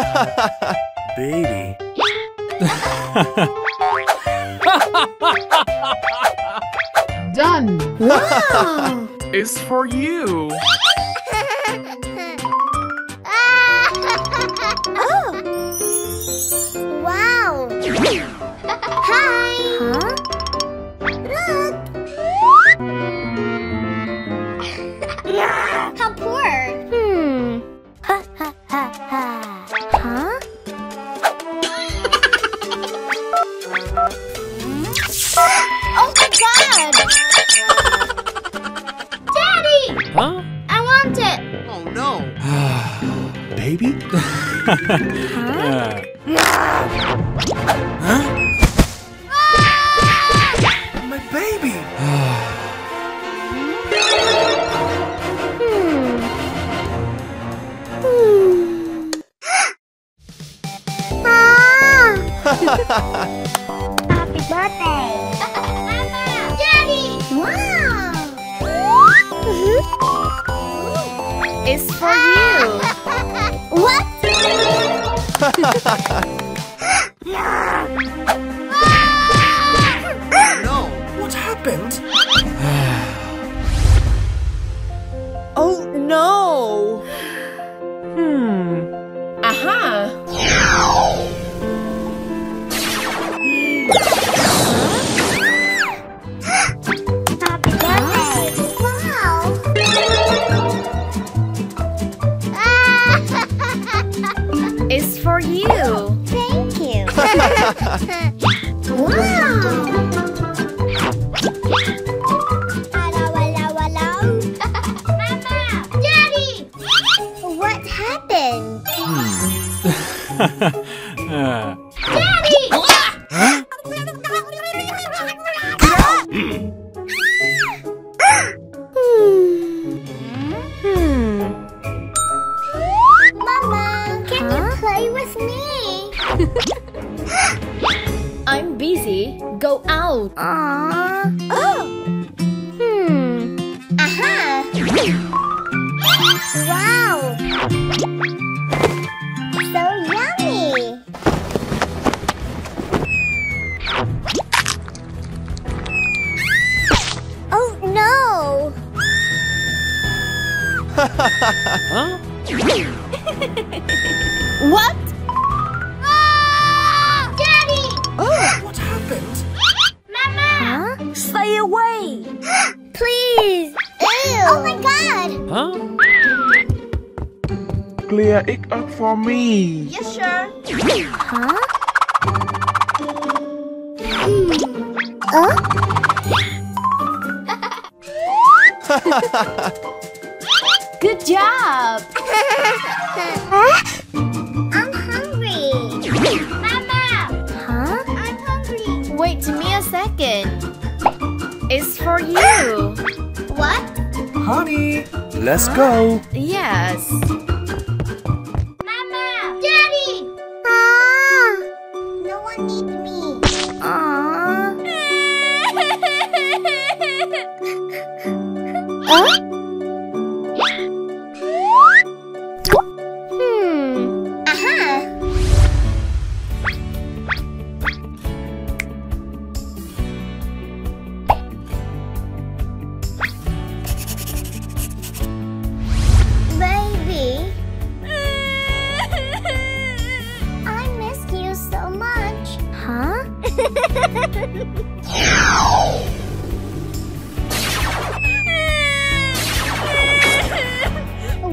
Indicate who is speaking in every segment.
Speaker 1: Baby.
Speaker 2: Done.
Speaker 3: Wow.
Speaker 1: it's for you.
Speaker 3: huh? huh? My
Speaker 1: baby!
Speaker 3: Ah.
Speaker 1: happened?
Speaker 4: Hmm.
Speaker 1: uh. clear it up for me?
Speaker 4: Yes, sir.
Speaker 3: Huh? Huh?
Speaker 4: Good job. huh?
Speaker 3: I'm hungry. Mama. Huh? I'm hungry.
Speaker 4: Wait me a second. It's for you.
Speaker 3: what?
Speaker 1: Honey, let's
Speaker 3: huh? go. Yes.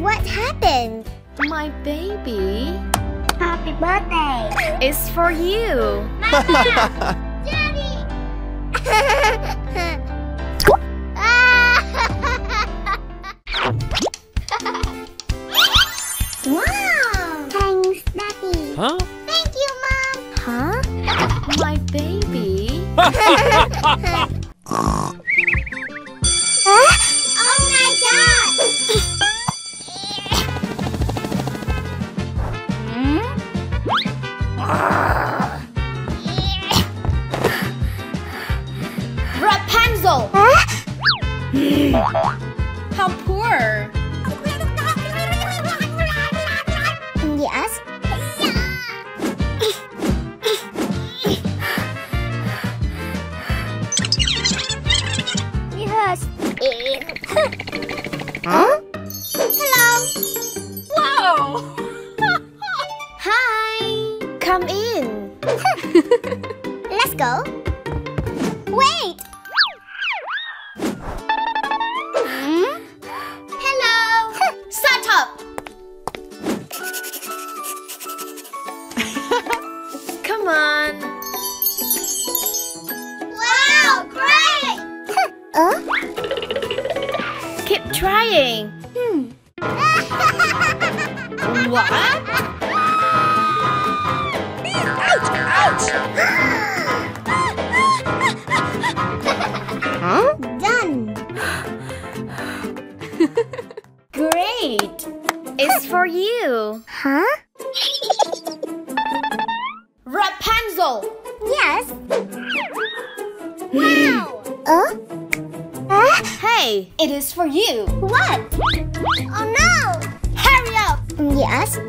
Speaker 3: what happened?
Speaker 4: My baby.
Speaker 3: Happy birthday.
Speaker 4: It's for you. It's for you.
Speaker 3: Huh?
Speaker 4: Rapunzel!
Speaker 3: Yes. Wow. Uh? Uh?
Speaker 4: Hey, it is for you.
Speaker 3: What? Oh no!
Speaker 4: Hurry up!
Speaker 3: Yes.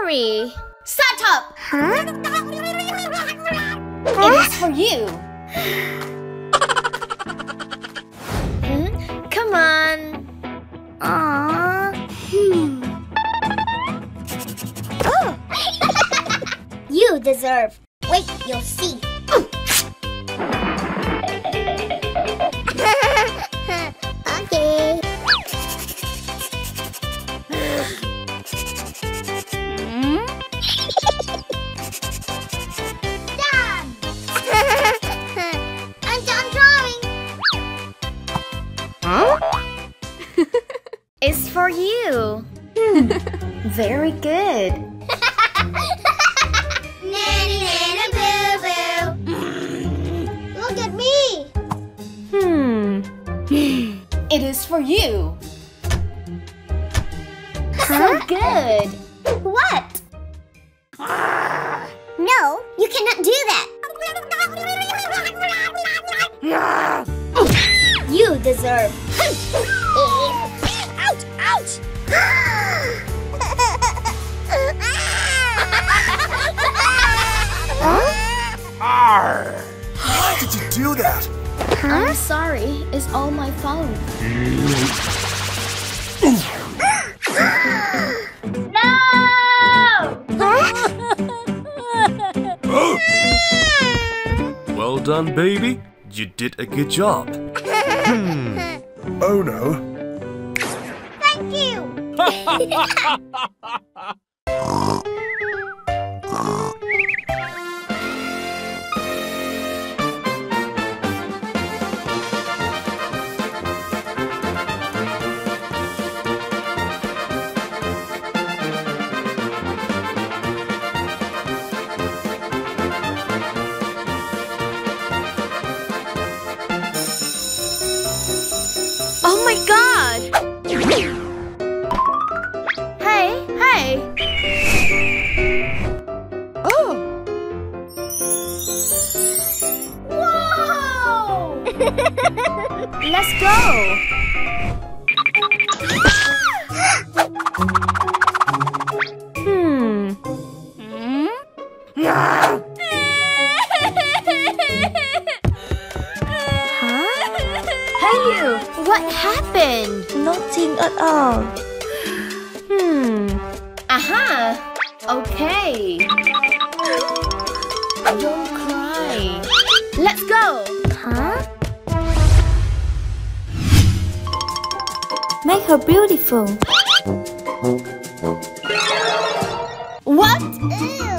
Speaker 4: Sorry. Shut up!
Speaker 3: Huh?
Speaker 4: It is for you. Hmm? Come on.
Speaker 3: Aww. Hmm. Oh. you deserve. Wait, you'll see. Cannot do that. You deserve. ouch! Ouch! huh?
Speaker 1: Arr! Why did you do that?
Speaker 4: I'm sorry. It's all my fault.
Speaker 1: Well done, baby. You did a good job. Hmm. Oh no.
Speaker 3: Thank you.
Speaker 4: What?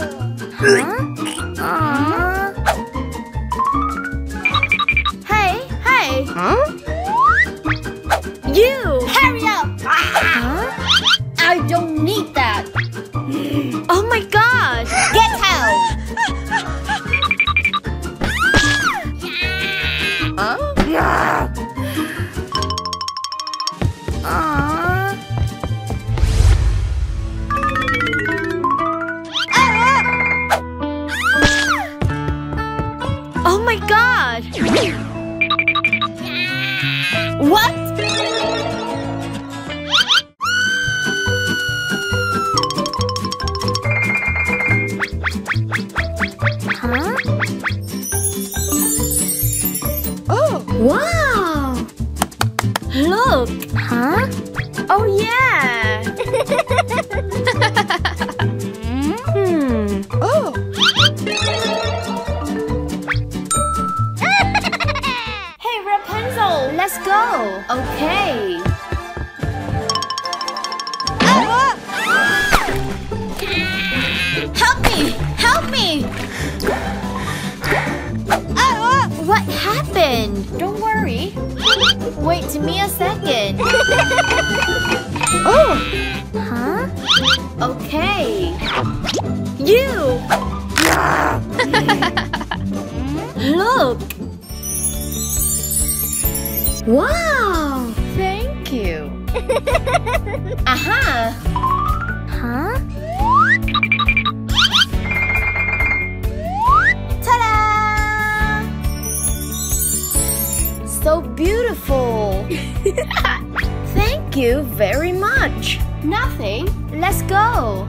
Speaker 4: Go.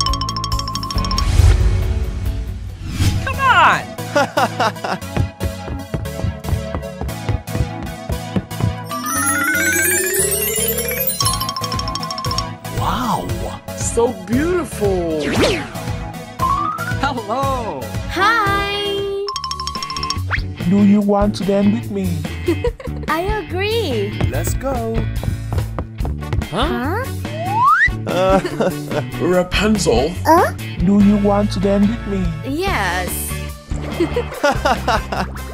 Speaker 5: Come on!
Speaker 6: Wow, so beautiful.
Speaker 5: Hello!
Speaker 4: Hi.
Speaker 7: Do you want to dance with me?
Speaker 4: I agree.
Speaker 6: Let's go.
Speaker 2: Huh?
Speaker 6: Rapunzel.
Speaker 7: Do you want to dance with me?
Speaker 4: Yes.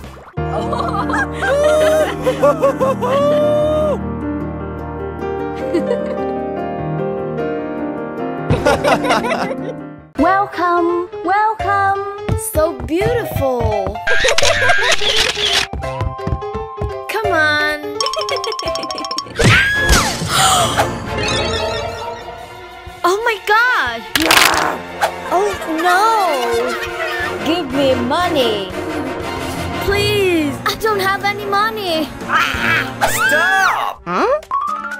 Speaker 2: Welcome, welcome.
Speaker 4: So beautiful. me money. Please. I don't have any money.
Speaker 5: Stop! Huh?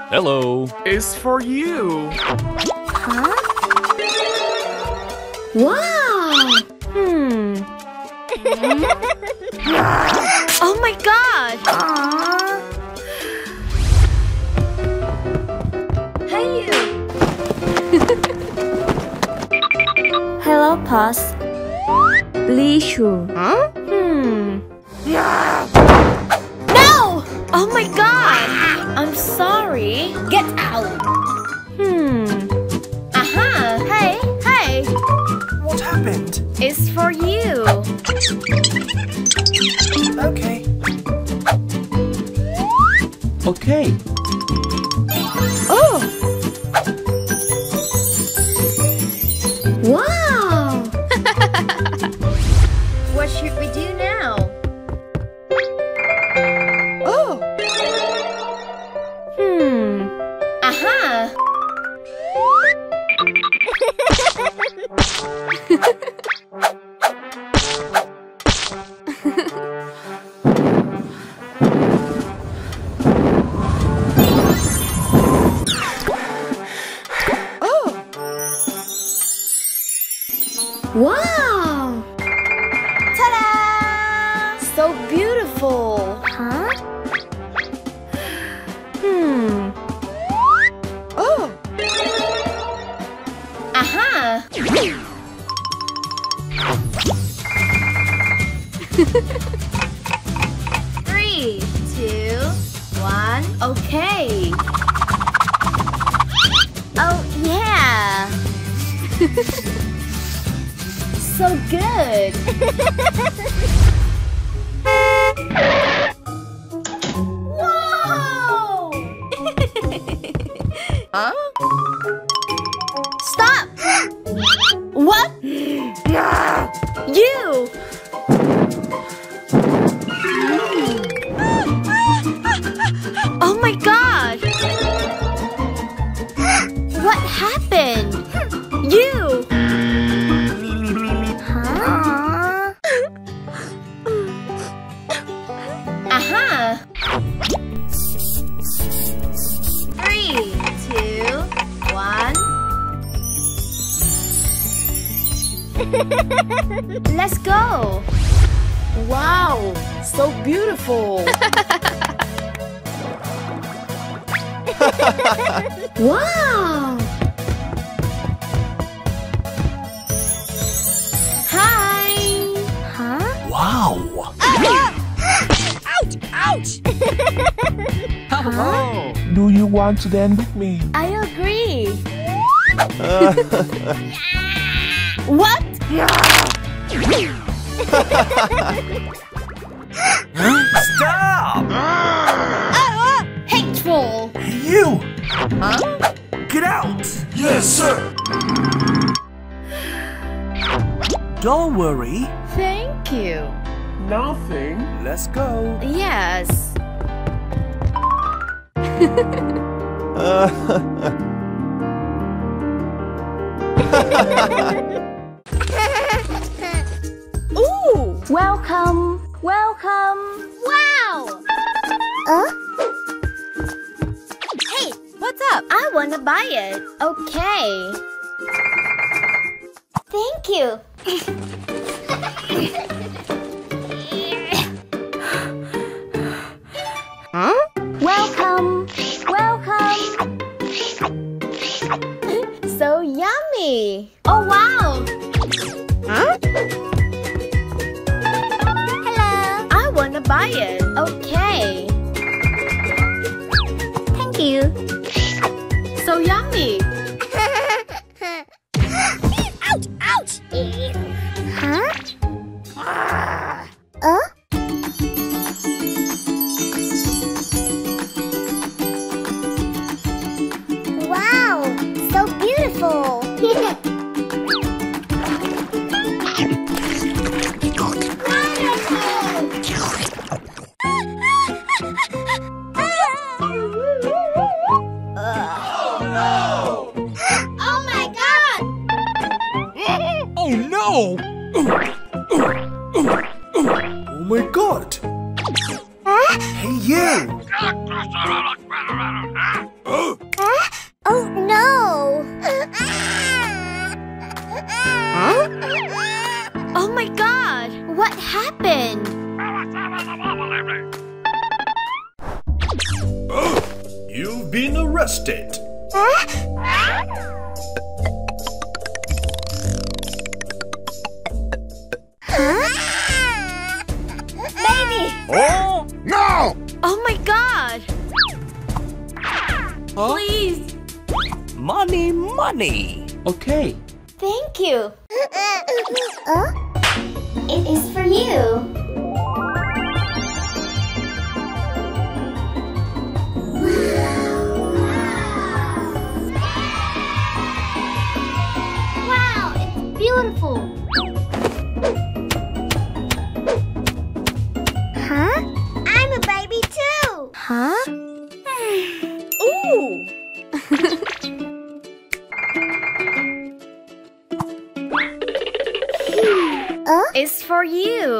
Speaker 6: Hello. It's for you.
Speaker 2: Huh?
Speaker 4: Wow. Hmm. oh my god.
Speaker 2: Aww.
Speaker 4: Hey you.
Speaker 2: Hello, Puss. Please Huh?
Speaker 4: Hmm. No! Oh my god! I'm sorry. Get out. Hmm. Aha! Uh -huh. Hey, hey!
Speaker 5: What happened?
Speaker 4: It's for you.
Speaker 5: Okay.
Speaker 7: Okay.
Speaker 4: so good. Whoa! huh? Stop! what? you!
Speaker 6: Do you want to dance with me?
Speaker 4: I agree. what?
Speaker 5: Stop!
Speaker 4: Ah, ah, oh, hateful!
Speaker 5: You! Huh? Get out!
Speaker 1: Yes, sir!
Speaker 5: Don't worry.
Speaker 4: Thank you.
Speaker 6: Nothing.
Speaker 5: Let's go.
Speaker 4: Yes. Uh. Ooh!
Speaker 3: Welcome! Welcome!
Speaker 4: Wow!
Speaker 3: Huh?
Speaker 4: Hey, what's up? I want to buy it. Okay. Thank you.
Speaker 5: No!
Speaker 3: beautiful. Huh? I'm a baby too. Huh?
Speaker 4: Ooh. It's for you.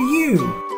Speaker 3: you?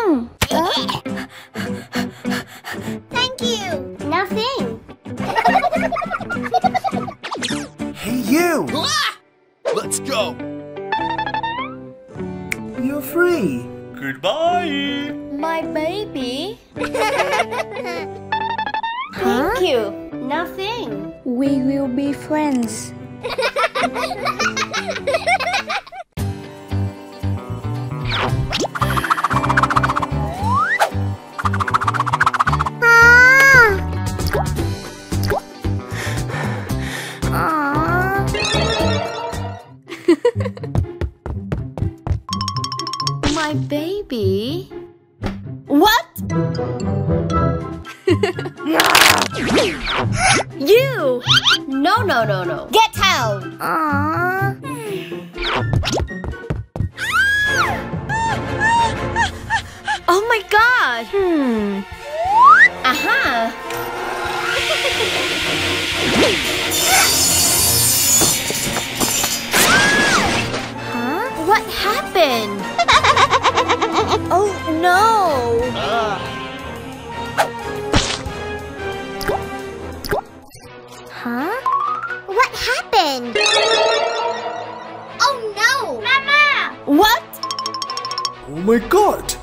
Speaker 3: thing. god!
Speaker 5: Hmm. Aha!
Speaker 3: huh?
Speaker 5: What happened? oh no! Uh.
Speaker 3: Huh? What happened? Oh no! Mama!
Speaker 5: What?
Speaker 4: Oh my god!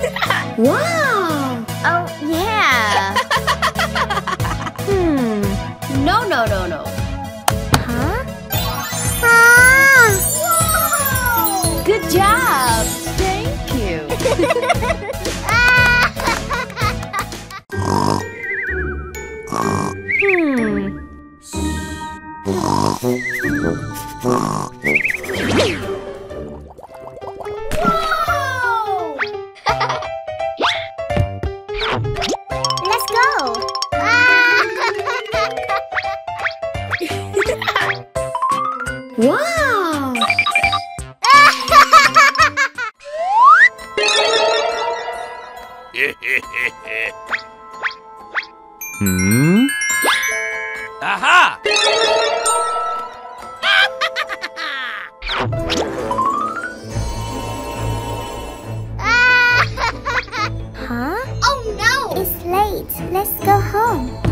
Speaker 2: wow!
Speaker 5: Oh, yeah.
Speaker 3: hmm.
Speaker 4: No, no, no, no.
Speaker 3: Huh? Ah! Whoa!
Speaker 4: Good job! Thank you.
Speaker 3: Let's go home.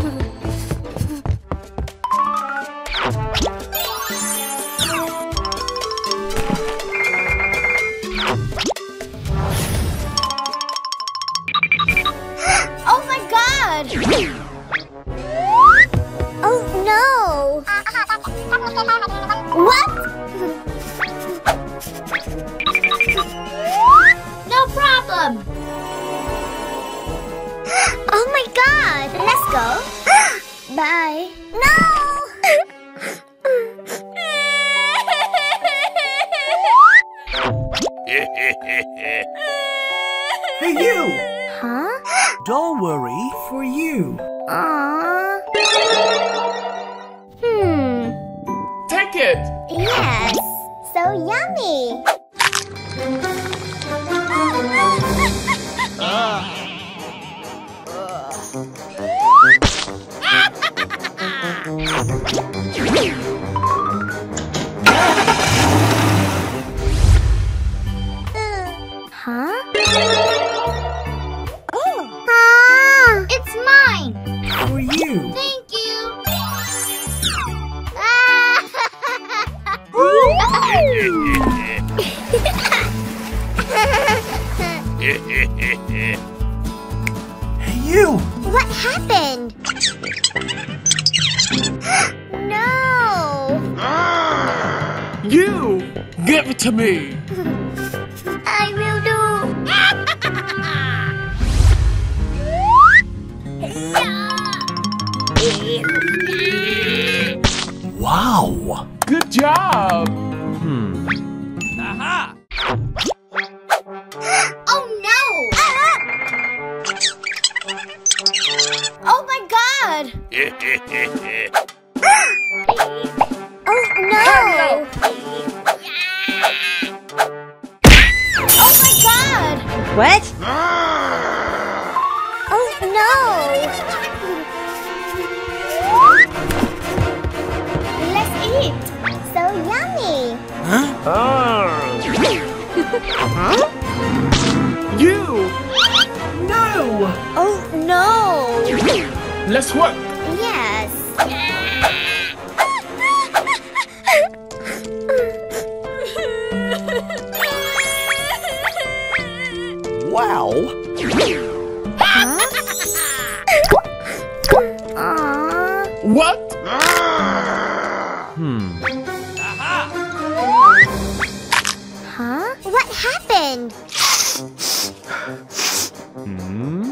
Speaker 3: Hmm?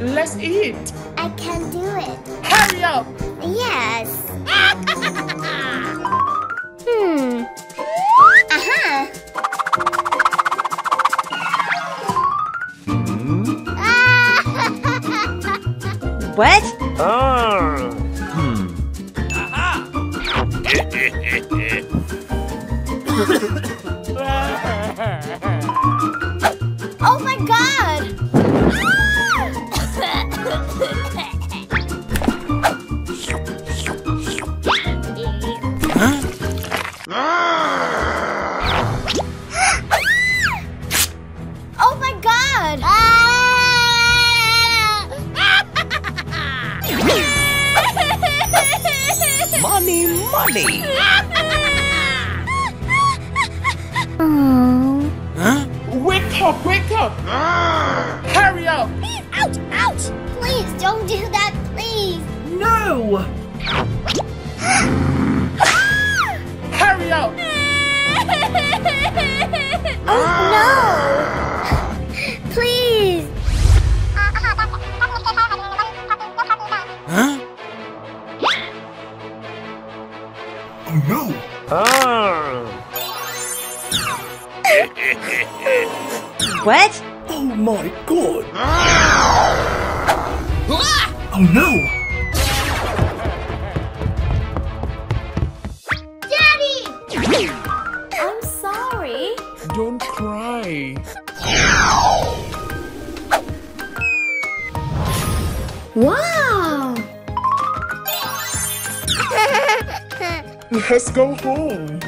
Speaker 3: Let's eat. I can do it.
Speaker 6: Hurry up.
Speaker 3: Yes. hmm. Aha.
Speaker 1: Uh
Speaker 2: -huh.
Speaker 1: hmm?
Speaker 6: what? up, wake up! Ah! Hurry up!
Speaker 3: Ouch, ouch! Please, don't do that, please!
Speaker 5: No! Hurry up! oh, no!
Speaker 2: What?
Speaker 5: Oh my god! Oh no!
Speaker 4: Daddy! I'm sorry.
Speaker 6: Don't cry.
Speaker 4: Wow!
Speaker 6: Let's go home.